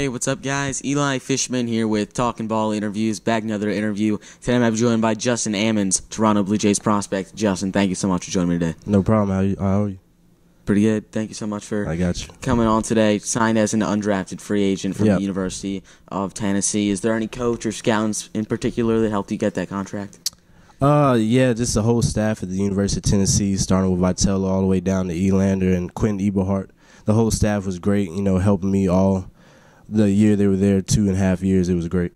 Hey, what's up, guys? Eli Fishman here with Talking Ball Interviews. Back another interview. Today I'm joined by Justin Ammons, Toronto Blue Jays prospect. Justin, thank you so much for joining me today. No problem. How, you, how are you? Pretty good. Thank you so much for I got you. coming on today. Signed as an undrafted free agent from Yep. the University of Tennessee. Is there any coach or scouts in particular that helped you get that contract? Uh, yeah, just the whole staff at the University of Tennessee, starting with Vitello all the way down to Elander and Quentin Eberhardt. The whole staff was great. You know, helping me all the year they were there, two and a half years. It was great.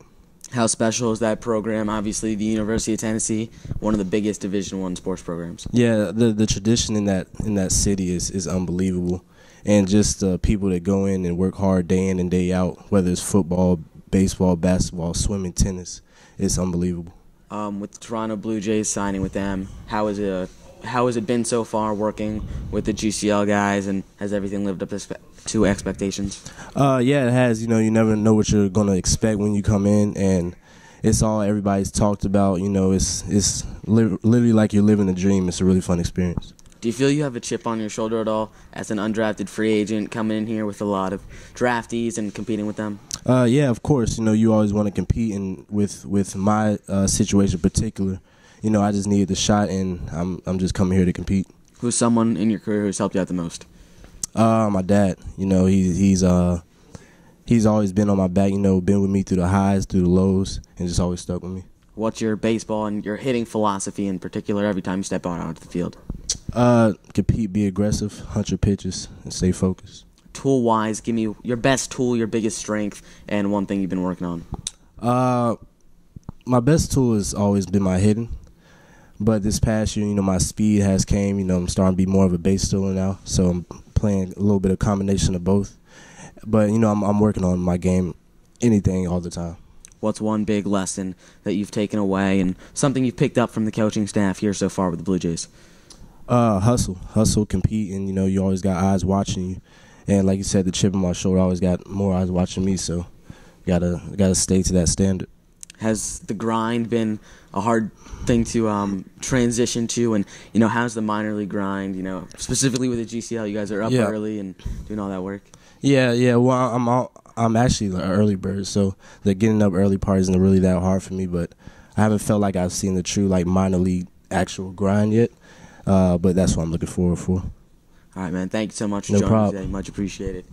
How special is that program? Obviously, the University of Tennessee, one of the biggest Division One sports programs. Yeah, the the tradition in that in that city is is unbelievable, and just the people that go in and work hard day in and day out, whether it's football, baseball, basketball, swimming, tennis, it's unbelievable. um, with the Toronto Blue Jays signing with them. How is it? Uh, how has it been so far working with the GCL guys, and has everything lived up to to expectations? Uh, yeah, it has. You know, you never know what you're gonna expect when you come in, and it's all everybody's talked about. You know, it's it's li- literally like you're living a dream. It's a really fun experience. Do you feel you have a chip on your shoulder at all as an undrafted free agent coming in here with a lot of draftees and competing with them? Uh, yeah, of course. You know, you always want to compete, and with with my uh, situation in particular, you know, I just needed the shot, and I'm I'm just coming here to compete. Who's someone in your career who's helped you out the most? Uh, my dad. You know, he's he's uh he's always been on my back. You know, been with me through the highs, through the lows, and just always stuck with me. What's your baseball and your hitting philosophy in particular every time you step out onto the field? Uh, compete, be aggressive, hunt your pitches, and stay focused. Tool wise, give me your best tool, your biggest strength, and one thing you've been working on. Uh, my best tool has always been my hitting, but this past year, you know, my speed has came. You know, I'm starting to be more of a base stealer now, so I'm playing a little bit of combination of both. But you know, I'm I'm working on my game, anything all the time. What's one big lesson that you've taken away and something you've picked up from the coaching staff here so far with the Blue Jays? Uh, hustle, hustle, compete, and you know, you always got eyes watching you. And like you said, the chip on my shoulder always got more eyes watching me, so gotta gotta stay to that standard. Has the grind been a hard thing to um, transition to? And you know, how's the minor league grind? You know, specifically with the GCL, you guys are up Yeah. early and doing all that work. Yeah, yeah. Well, I'm all, I'm actually an early bird, so the getting up early part isn't really that hard for me. But I haven't felt like I've seen the true like minor league actual grind yet. Uh, but that's what I'm looking forward for. All right, man. Thank you so much for No joining me problem. today. Much appreciated.